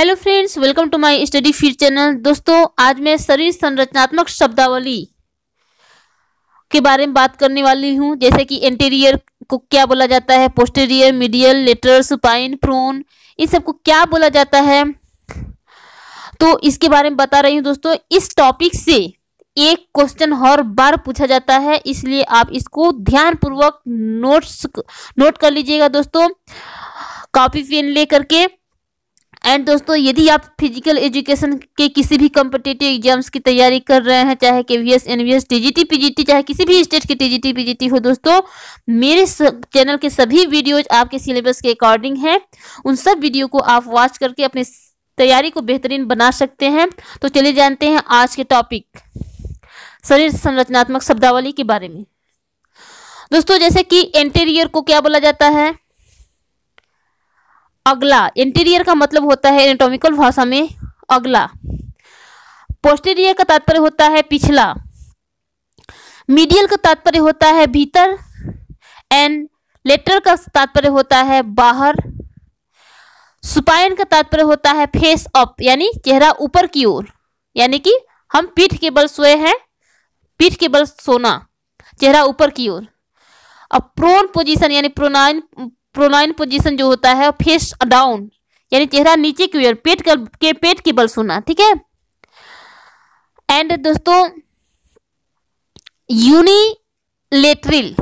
Hello friends welcome to my study feed channel दोस्तों, आज मैं शरीर संरचनात्मक शब्दावली के बारे में बात करने वाली हूँ। जैसे कि एंटीरियर को क्या बोला जाता है posterior medial lateral supine prone इन सबको क्या बोला जाता है? तो इसके बारे में बता रही हूँ दोस्तों, इस टॉपिक से एक क्वेश्चन हर बार पूछा जाता है। इसलिए आप इसको ध्यानपूर्वक नोट्स नोट कर लीजिएगा दोस्तों। कॉपी पेन ले करके एंड दोस्तों, यदि आप फ़िज़िकल एजुकेशन के किसी भी कम्पिटेटिव एग्ज़ाम्स की तैयारी कर रहे हैं, चाहे K V S N V S T G T P G T चाहे किसी भी स्टेट की T G T P G T हो, दोस्तों, मेरे चैनल के सभी वीडियोज़ आपके सिलेबस के अकॉर्डिंग हैं। उन सब वीडियो को आप वॉच करके अपनी तैयारी को बेहतरीन बना सकते हैं। तो चलिए जानते हैं आज के टॉपिक शरीर संरचनात्मक शब्दावली के बारे में। दोस्तों, जैसे कि इंटीरियर को क्या बोला जाता है? अगला इंटीरियर का मतलब होता है एनाटॉमिकल भाषा में अगला। पोस्टीरियर का तात्पर्य होता है पिछला। मीडियल का तात्पर्य होता है भीतर। एंड लेटर का तात्पर्य होता है बाहर। सुपाइन का तात्पर्य होता है फेस अप यानी चेहरा ऊपर की ओर। यानी कि हम पीठ के बल सोए हैं, पीठ के बल सोना, चेहरा ऊपर की ओर। अब प्रोन पोजीशन यानी प्रोनाइन प्रोनाइन पोजीशन जो होता है फेस डाउन यानी चेहरा नीचे की ओर, पेट कर के, पेट के बल सुना ठीक है? एंड दोस्तों यूनिलेटरल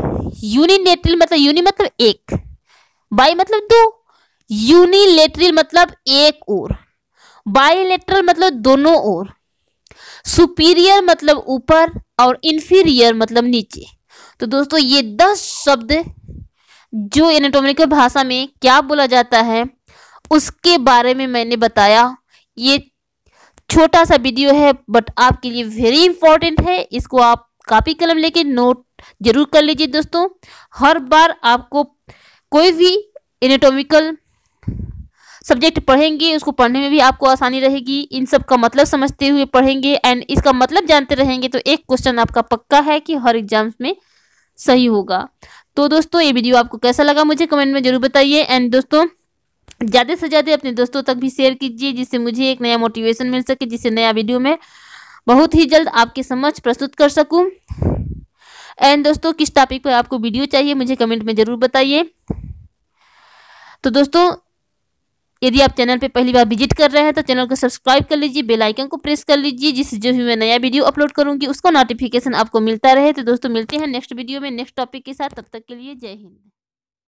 यूनिलेटरल मतलब यूनि मतलब एक बाई मतलब दो यूनिलेटरल मतलब एक ओर बाईलेटरल मतलब दोनों ओर सुपीरियर मतलब ऊपर और इन्फीरियर मतलब नीचे। तो दोस्तों, ये दस शब्द जो एनाटोमिकल भाषा में क्या बोला जाता है, उसके बारे में मैंने बताया। ये छोटा सा वीडियो है बट आपके लिए वेरी इंपॉर्टेंट है। इसको आप कापी कलम लेके नोट ज़रूर कर लीजिए दोस्तों। हर बार आपको कोई भी एनाटोमिकल सब्जेक्ट पढ़ेंगे, उसको पढ़ने में भी आपको आसानी रहेगी। इन सब का मतलब समझते हुए पढ़ेंगे एंड इसका मतलब जानते रहेंगे तो एक क्वेश्चन आपका पक्का है कि हर एग्ज़ाम्स में सही होगा। तो दोस्तों, ये वीडियो आपको कैसा लगा मुझे कमेंट में ज़रूर बताइए। एंड दोस्तों, ज़्यादा से ज़्यादा अपने दोस्तों तक भी शेयर कीजिए, जिससे मुझे एक नया मोटिवेशन मिल सके, जिससे नया वीडियो में बहुत ही जल्द आपके समझ प्रस्तुत कर सकूँ। एंड दोस्तों, किस टॉपिक पर आपको वीडियो चाहिए, मुझे कमेंट में ज़रूर बताइए। तो दोस्तों यदि आप चैनल पर पहली बार विज़िट कर रहे हैं तो चैनल को सब्सक्राइब कर लीजिए, बेल आइकन को प्रेस कर लीजिए, जिससे जो भी मैं नया वीडियो अपलोड करूँगी, उसका नोटिफिकेशन आपको मिलता रहे। तो दोस्तों, मिलते हैं नेक्स्ट वीडियो में, नेक्स्ट टॉपिक के साथ। तब तक के लिए जय हिंद।